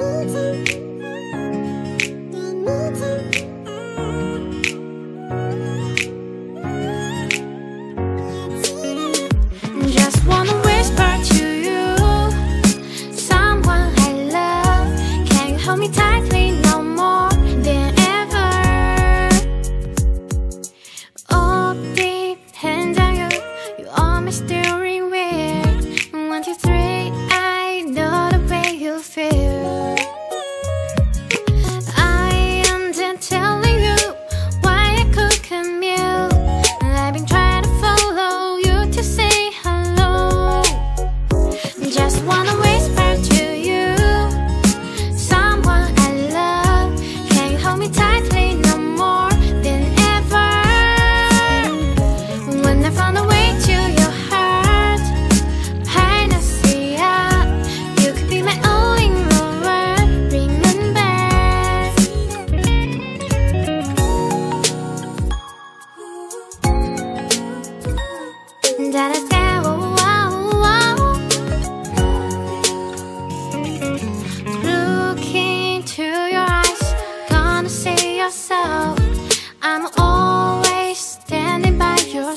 Looks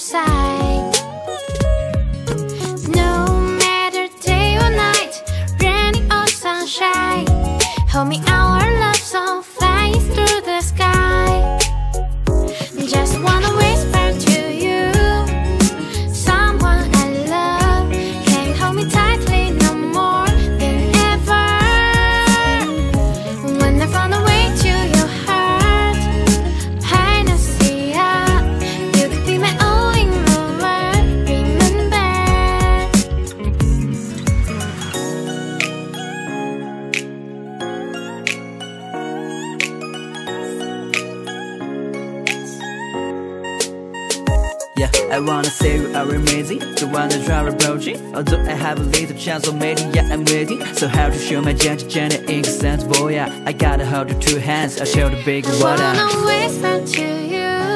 side. Yeah, I wanna say you are amazing. Do wanna try approach it? Although I have a little chance of meeting, Yeah, I'm waiting. So how to show my gentle gender in sense Boy, yeah, I gotta hold your two hands. I'll show the big water. Wanna whisper to you.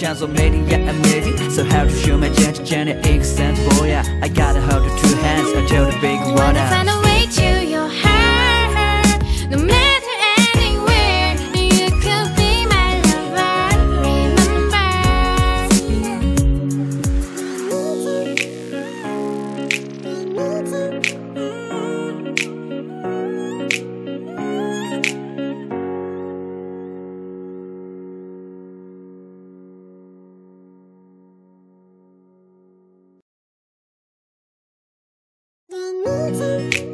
chanson-media I'm ready. So how to show my change Jenny for ya. I gotta hold the two hands until the big one i find a way to your heart No matter anywhere You be my lover Remember 你